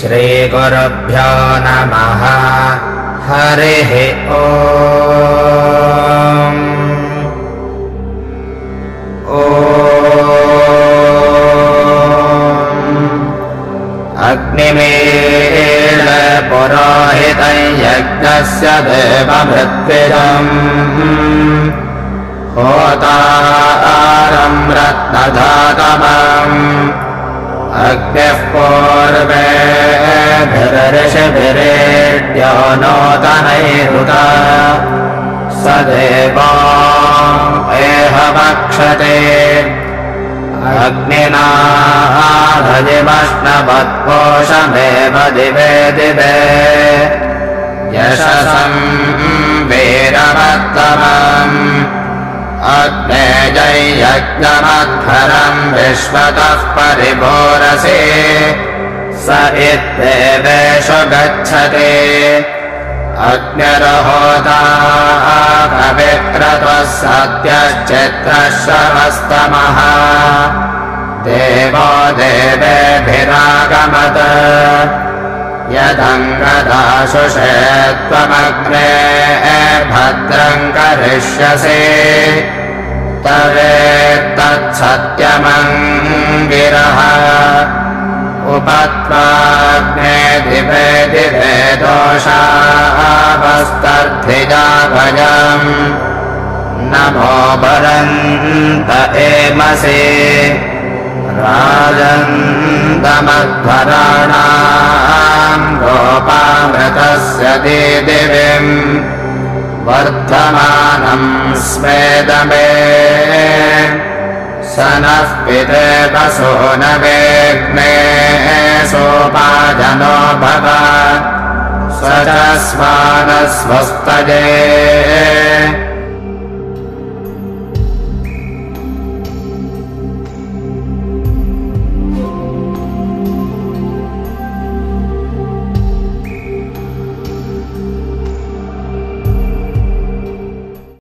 श्रीगुरुभ्यो नमः। हरिः ओ अग्निमेण पुरोहितं यज्ञस्य देवभृत्विजम्। होतारं रत्नधातमम् अग्निः पूर्वेभिरऋषिभिरेड्यो नूतनैरुता स देवा एहमक्षते अग्निनाभजिमष्णवत्पोषमेव दिवे दिवे अग्नेजयज्ञमध्वरम् विश्वतः परिभोरसे। स इत्येवेषु गच्छति। अग्निरहोता पवित्रतः सत्यश्चित्रश्रवस्तमः। देवो देवेभिरागमत। यदङ्गदाशुषे त्वमग्ने भद्रम् करिष्यसि तवेत्तत्सत्यमङ्गिरः उपत्वाग्ने दिवे दिवे दोषावस्तर्थिजा भजम्। नमो भरन्त एमसि। राजन्तमध्वराणाम् गोपामृतस्य दिदिविम्। वर्धमानम् स्मेदमे स नः पितेवसो न वेग्ने सोपाजनो भव। स च स्वानस्वस्तये